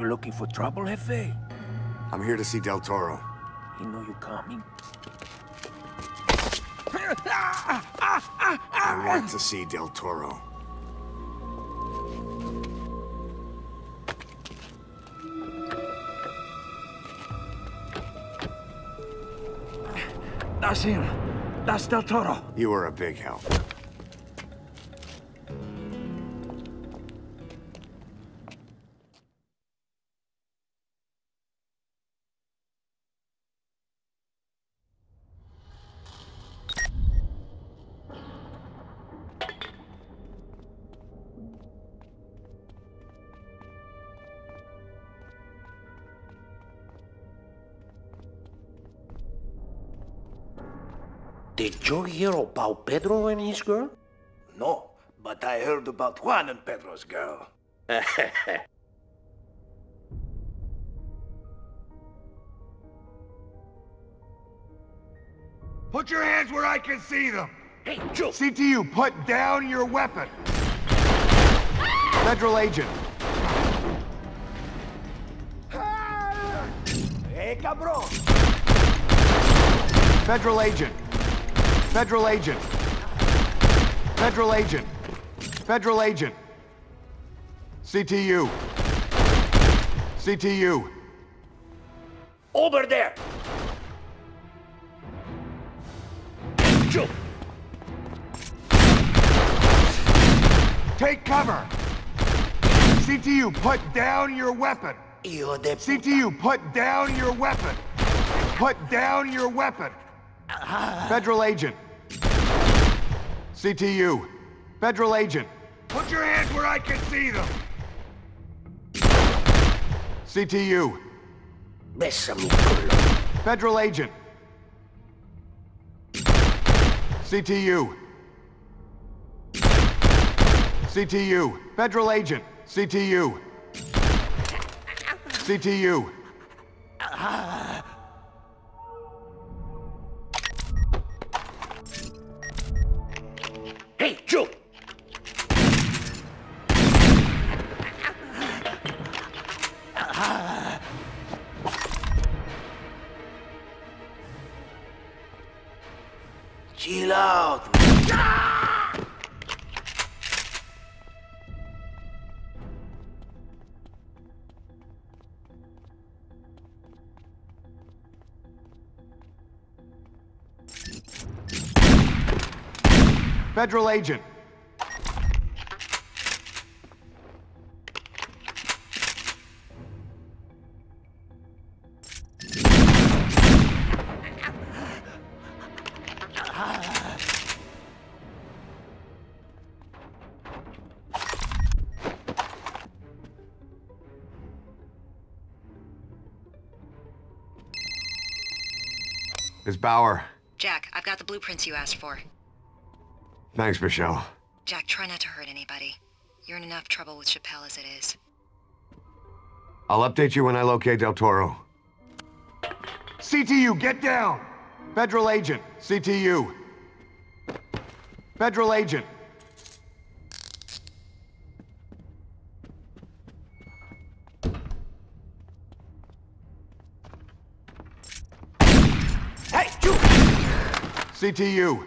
You looking for trouble, Jefe? I'm here to see Del Toro. He know you coming. I want to see Del Toro. That's him. That's Del Toro. You were a big help. Did you hear about Pedro and his girl? No, but I heard about Juan and Pedro's girl. Put your hands where I can see them. hey, Joe! CTU, put down your weapon. Federal agent. Hey, cabrón! Federal agent. Federal agent. Federal agent. Federal agent. CTU. CTU. Over there! Take cover. CTU, put down your weapon. CTU, put down your weapon. Put down your weapon. Federal agent. CTU. Federal agent. Put your hands where I can see them. CTU. Besa mi culo. Federal agent. CTU. CTU. Federal agent. CTU. CTU. Chill out. Federal agent. Ms. Bauer. Jack, I've got the blueprints you asked for. Thanks, Michelle. Jack, try not to hurt anybody. You're in enough trouble with Chappelle as it is. I'll update you when I locate Del Toro. CTU, get down! Federal agent. CTU. Federal agent. Hey, you! CTU.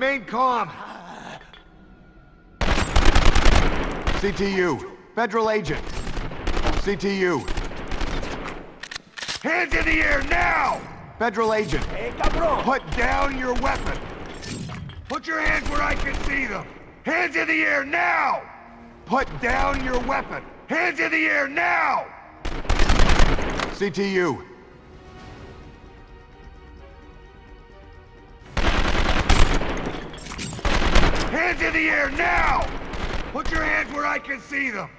Remain calm. CTU. Federal agent. CTU. Hands in the air now! Federal agent. Hey, cabrón! Put down your weapon! Put your hands where I can see them! Hands in the air now! Put down your weapon! Hands in the air now! CTU. Hands in the air now! Put your hands where I can see them!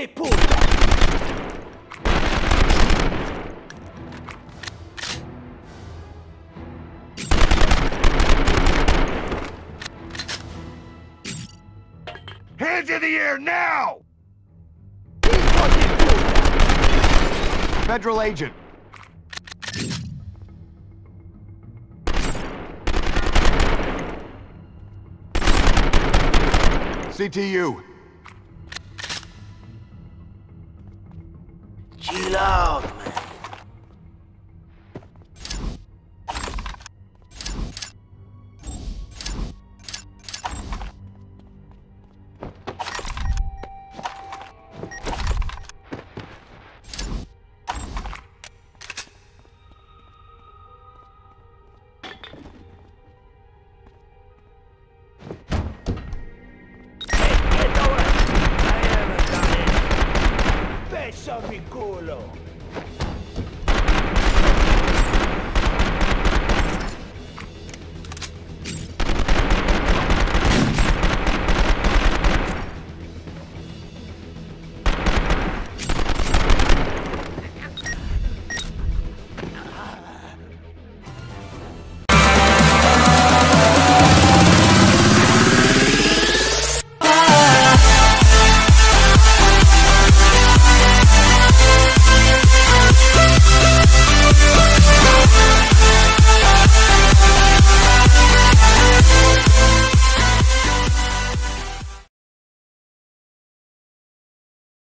Hijo de puta! Hands in the air now! Hijo de puta! Federal agent. CTU.